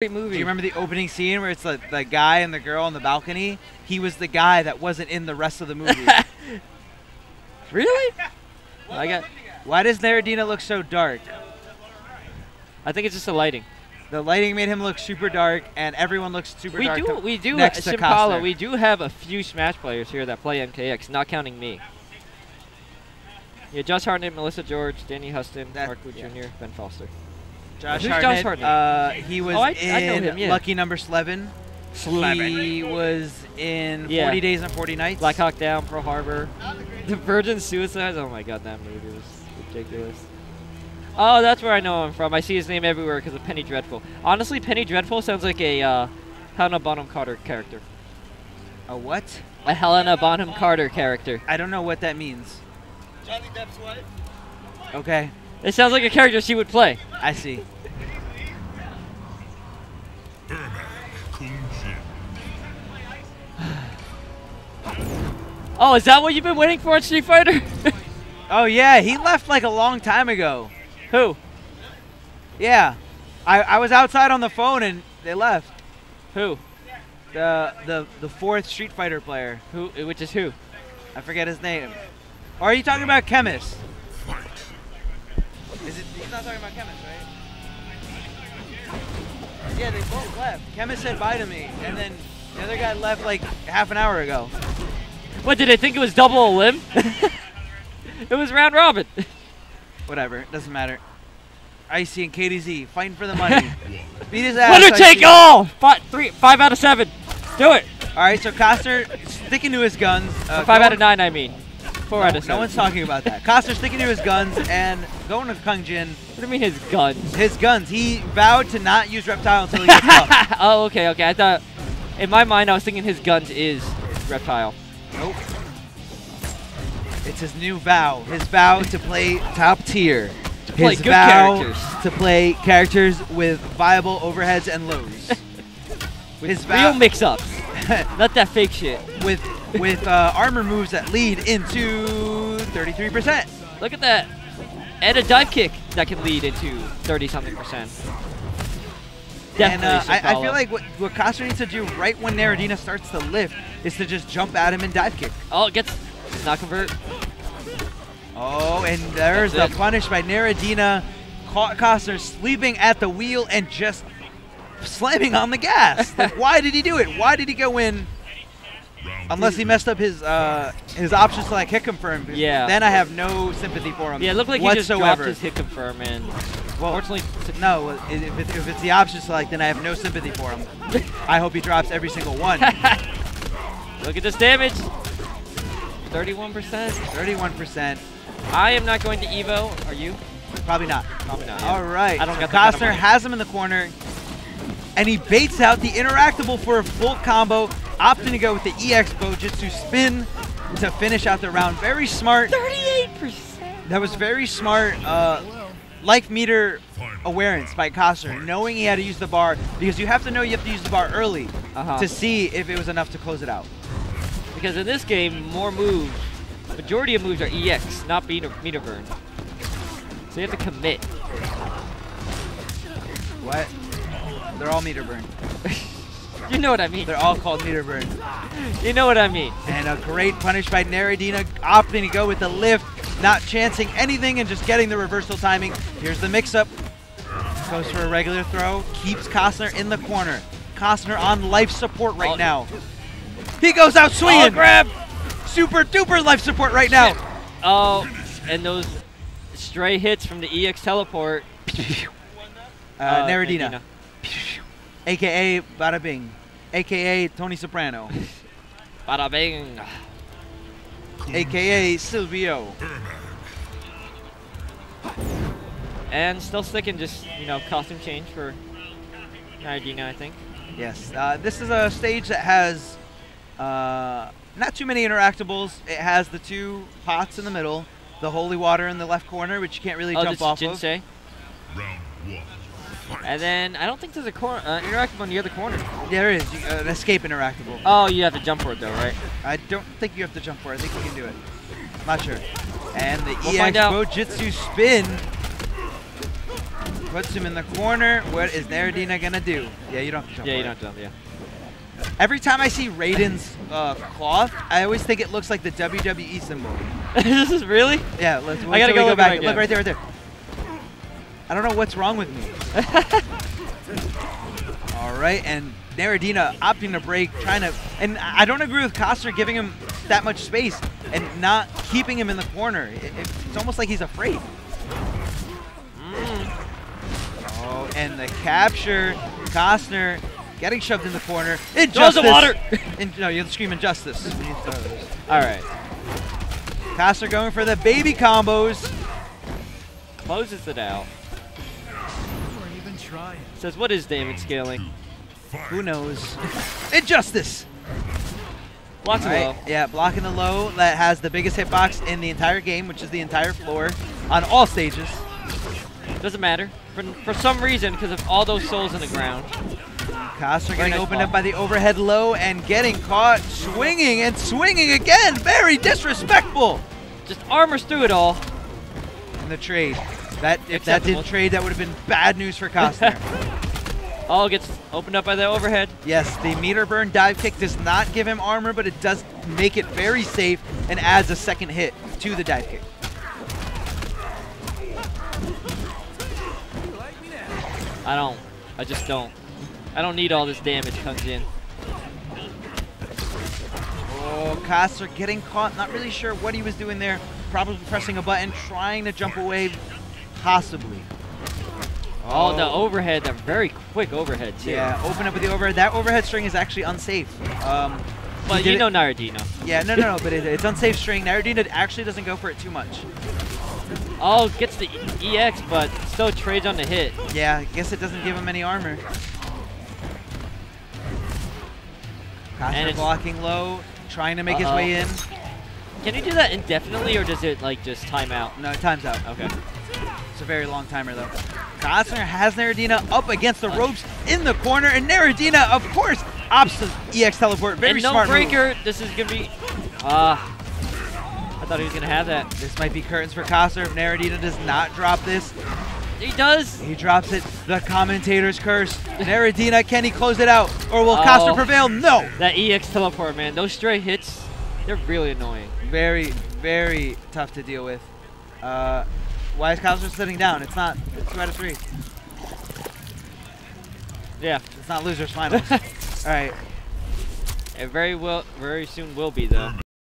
great movie. Do you remember the opening scene where it's the, the guy and the girl on the balcony? He was the guy that wasn't in the rest of the movie. really? I got. Why does Naradina look so dark? I think it's just the lighting. The lighting made him look super dark, and everyone looks super We dark. do, we do, next to Shimpala, Cossner. we do have a few Smash players here that play MKX, not counting me. Yeah, Josh Hartnett, Melissa George, Danny Huston, That- Mark Boone yeah. Jr., Ben Foster. Josh Who's Hartnett. Josh Hartnett? Uh, he was Oh, I- in I him, yeah. Lucky Number Slevin. He was in Yeah. 40 Days and 40 Nights. Black Hawk Down, Pearl Harbor. The Virgin Suicides. Oh my god, that movie was ridiculous. Oh, that's where I know him from. I see his name everywhere because of Penny Dreadful. Honestly, Penny Dreadful sounds like a uh, Helena Bonham Carter character. A what? A Helena Bonham Carter character. I don't know what that means. Johnny Depp's wife. Okay, It sounds like a character she would play. I see. Oh, is that what you've been waiting for at Street Fighter? Oh yeah, he left like a long time ago. Who? Yeah, I, I was outside on the phone and they left. Who? The the the fourth Street Fighter player. Who? Which is who? I forget his name. Or are you talking about Chemist? Is it? He's not talking about Chemist, right? Yeah, they both left. Chemist said bye to me, and then the other guy left like half an hour ago. What did they think it was double elim? it was round robin. Whatever, doesn't matter. Icy and KDZ fighting for the money. Beat his ass. Winner take all. Five, three, five out of seven. Do it. All right, so Cossner sticking to his guns. Uh, five out of nine. I mean, four No, out of seven. no one's talking about that. Cossner sticking to his guns and going to Kung Jin. What do you mean his guns? His guns. He vowed to not use reptile until he gets up. oh, okay, okay. I thought, in my mind, I was thinking his guns is reptile. Nope. It's his new vow. His vow to play top tier. To play his good vow characters. to play characters with viable overheads and lows. his Real mix-ups, not that fake shit. with with uh, armor moves that lead into 33%. Look at that. And a dive kick that can lead into 30 something percent. and uh, Definitely I, I feel like what, what Cossner needs to do right when Naradina starts to lift is to just jump at him and dive kick. Oh, it gets does not convert. Oh, and there's That's the it. punish by Naradina. Ca- Cossner sleeping at the wheel and just slamming on the gas. like, why did he do it? Why did he go in? Unless he messed up his uh, his options to like hit confirm. Yeah. Then I have no sympathy for him. Yeah, it looked like he just dropped his hit confirm and Well, fortunately no, if, it, if it's the option select, then I have no sympathy for him. I hope he drops every single one. look at this damage. 31%. 31%. I am not going to Evo. Are you? Probably not. Probably not. yeah. All right. I don't so got that kind of Cossner has him in the corner, and he baits out the interactable for a full combo, opting to go with the EX Bojutsu spin to finish out the round. Very smart. 38%. That was very smart. Uh, life meter awareness by Cossner, knowing he had to use the bar because you have to know you have to use the bar early Uh-huh. to see if it was enough to close it out. Because in this game, more moves, majority of moves are EX, not meter, meter burn. So you have to commit. What? They're all meter burn. You know what I mean. They're all called meter burn. You know what I mean. And a great punish by Naradina, opting to go with the lift, not chancing anything and just getting the reversal timing. Here's the mix-up. Goes for a regular throw, keeps Cossner in the corner. Cossner on life support right Oh. now. He goes out Oh, swinging. grab! Super duper life support right now. Oh, and those stray hits from the EX teleport. Uh, Naradina, aka Bada Bing, aka Tony Soprano, Bada bing. aka Silvio. And still sticking just, you know, costume change for Naradina, I think. Yes, uh, this is a stage that has uh, not too many interactables. It has the two pots in the middle, the holy water in the left corner, which you can't really oh, jump this off is of. Jinsei. And then I don't think there's a cor uh, interactive on the other corner. There is you, uh, an escape interactable. Oh, you have to jump for it though, right? I don't think you have to jump for it. I think you can do it. Not sure. And the We'll EX. Bojutsu spin Puts him in the corner. What is Naradina gonna do? Yeah, you don't have to jump. Yeah, you it. don't jump. Yeah. Every time I see Raiden's uh, cloth, I always think it looks like the WWE symbol. this is really. Yeah, let's. I gotta go look back. it Look right there, right there. I don't know what's wrong with me. All right, and Naradina opting to break, trying to, and I don't agree with Cossner giving him that much space and not keeping him in the corner. It- it- it's almost like he's afraid. Mm. Oh, and the capture, Cossner getting shoved in the corner. Throws Injustice. the water. In, no, you have to scream injustice. when you throw those. All right. Cossner going for the baby combos. Closes it out. Weren't trying. Says, what is damage scaling? Who knows? Injustice. Blocks All it right, low. Yeah, blocking the low that has the biggest hitbox in the entire game, which is the entire floor on all stages. Doesn't matter. For, for some reason, because of all those souls in the ground. Cossner getting nice opened block. up by the overhead low and getting caught swinging and swinging again. Very disrespectful Just armors through it all. in the trade. That if that didn't trade, that would have been bad news for Cossner. All gets opened up by the overhead. yes, the meter burn dive kick does not give him armor, but it does make it very safe and adds a second hit to the dive kick. I don't. I just don't. I don't need all this damage comes in. Oh, Cossner getting caught. Not really sure what he was doing there. Probably pressing a button, trying to jump away, possibly. Oh, the overhead, the very quick overhead too. Yeah, open up with the overhead. That overhead string is actually unsafe. Um, he But you know Naradino. Yeah, no, no, no, but it, it's unsafe string. Naradina actually doesn't go for it too much. Oh, gets the EX, but still trades on the hit. Yeah, I guess it doesn't give him any armor. It's- blocking low, trying to make Uh-oh. his way in. Can you do that indefinitely, or does it like just time out? No, it time's out. Okay. It's a very long timer though. Cossner has Naradina up against the ropes in the corner, and Naradina, of course, opts the EX teleport. Very and no smart move. breaker. This is gonna be. Ah. I thought he was gonna have that. This might be curtains for Cossner if Naradina does not drop this. He does. He drops it. The commentator's curse. Naradina, can he close it out? Or will Oh. Cossner prevail? No. That EX teleport, man. Those stray hits, they're really annoying. Very, very tough to deal with. Uh, why is Cossner sitting down? It's not. It's two out of three. Yeah. It's not losers finals. All right. It very well, very soon will be though.